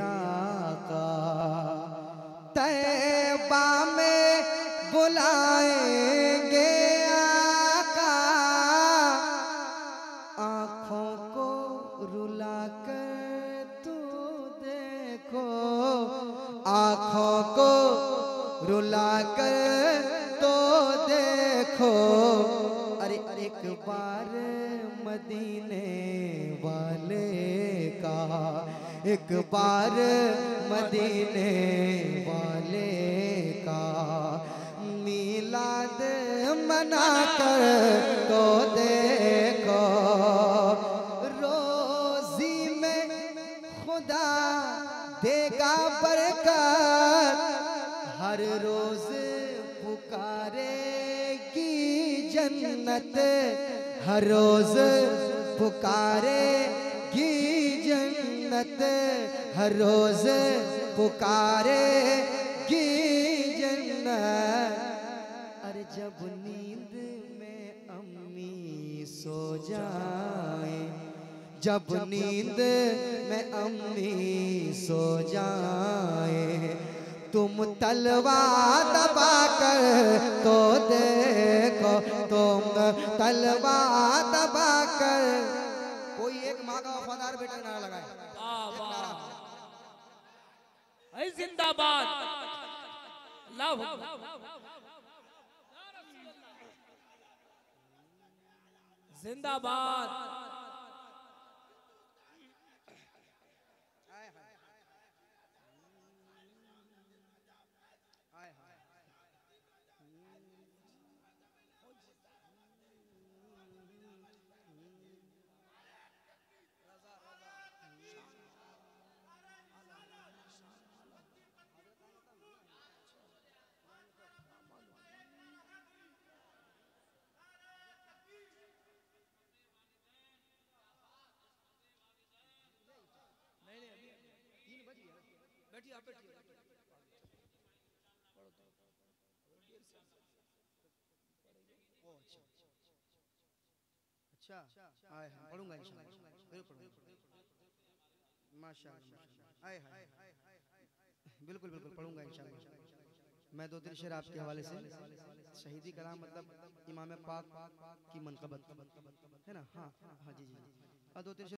आका। तैबा में बुलाएँगे आका। आँखों को रुला तू देखो। आँखों को रुला कर तो देखो। एक बार मदीने वाले का, एक बार मदीने वाले का मिलाद मना कर तो देखो, रोजी में खुदा देगा बरकत, हर रोज जन्नत, हर रोज पुकारेगी जन्नत, हर रोज पुकारेगी जन्नत। अरे जब नींद में अम्मी सो जाए, जब नींद में अम्मी सो जाए, तुम तलवार दबा कर तो तुम तलवा दबा कर। कोई एक माँ का वफादार बेटा नारा लगाए। जिंदाबाद। वाह ऐ जिंदाबाद अल्लाह जिंदाबाद अच्छा आए हाँ पढ़ूँगा इंशाल्लाह बिल्कुल माशाल्लाह आए बिल्कुल बिल्कुल, पढ़ूँगा इंशाल्लाह मैं दो तीन शेर आपके हवाले से शहीदी कलाम मतलब इमाम पाक की मनकबत। है ना? हाँ हाँ जी जी और दो शेर